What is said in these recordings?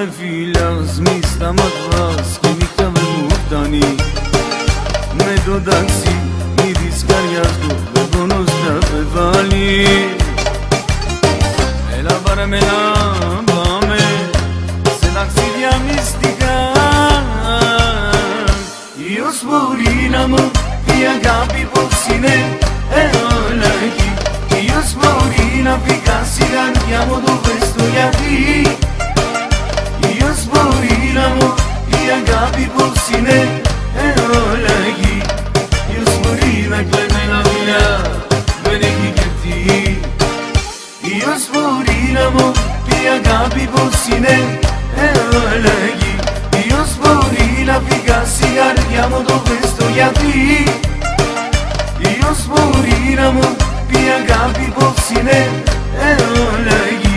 حرفی لغز میستم از راست که میکتم گفتنی με το ταξί μη της καρδιάς του δεν πόνος θα πεθάνει Έλα πάρε με να πάμε σε ταξίδια μυστικά Ιος μπορεί να μου πει αγάπη πως είναι όλα εκεί Ιος μπορεί να πει κασιγάνια μου το πες το γιατί αγάπη που ψινέ εολαγή η οσμουρή με κλαίνε να μιλά δεν έχει κερτή η οσμουρή να μου πει αγάπη που ψινέ εολαγή η οσμουρή να φυγά στη καρδιά μου το πες το γιατί η οσμουρή μου πει αγάπη που ψινέ εολαγή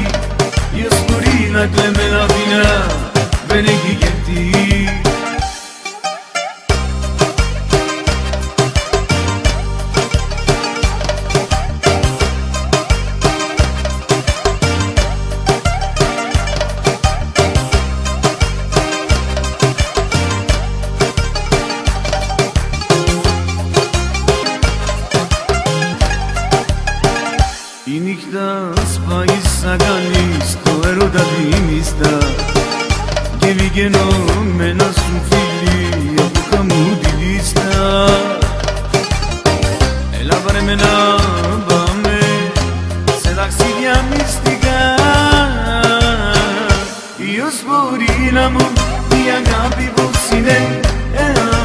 νύχτα σπάει σαν κανείς το έρωτα δίμιστα και βγαίνω με ένα σου φίλι από χαμού τη λίστα. Έλα πάρε με να πάμε σε ταξίδια μυστικά. Ποιος μπορεί να μου η αγάπη πως είναι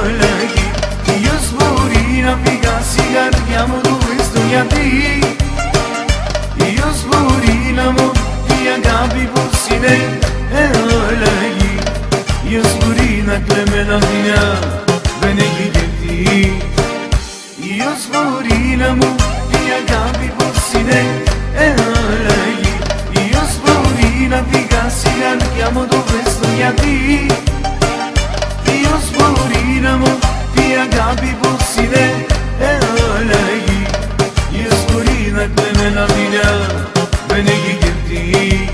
ελάχη Ποιος μπορεί να πηγάσει η καρδιά μου του στο γιατί Εγώ λέγει, Ιοσβούρη να κλεμμένα δυνα μενε γιγιτι. Ιοσβούρη να μου, η αγάπη μου συνέ. Εγώ λέγει, Ιοσβούρη να πηγασίγαν κι αμότοβες το γιατι. Ιοσβούρη να μου, η αγάπη μου συνέ. Εγώ λέγει, Ιοσβούρη να κλεμμένα δυνα μενε γιγιτι.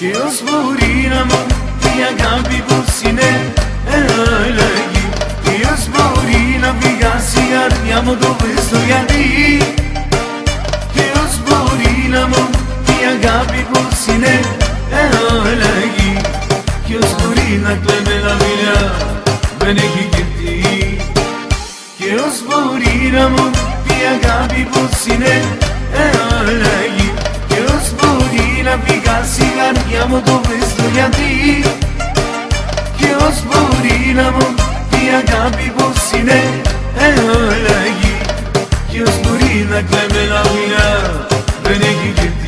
Cleme la mine Bene gigenti Και ως μπορεί να μου η αγάπη πως είναι ελεγγύη Και ως μπορεί να πηγάσει η καρδιά μου το πες το γιατί. Και ως μπορεί να μου η αγάπη πως είναι ελεγγύη Και ως μπορεί να κλαίμε la vida δεν έχει κερτή Και ως μπορεί να μου η αγάπη πως είναι ελεγγύη Και ως μπορεί να πηγάσει η καρδιά μου το πες το γιατί Και ως μπορεί να μου η αγάπη πως είναι ελεγγύη Και ως μπορεί να κλαίμε la vida δεν έχει κερτή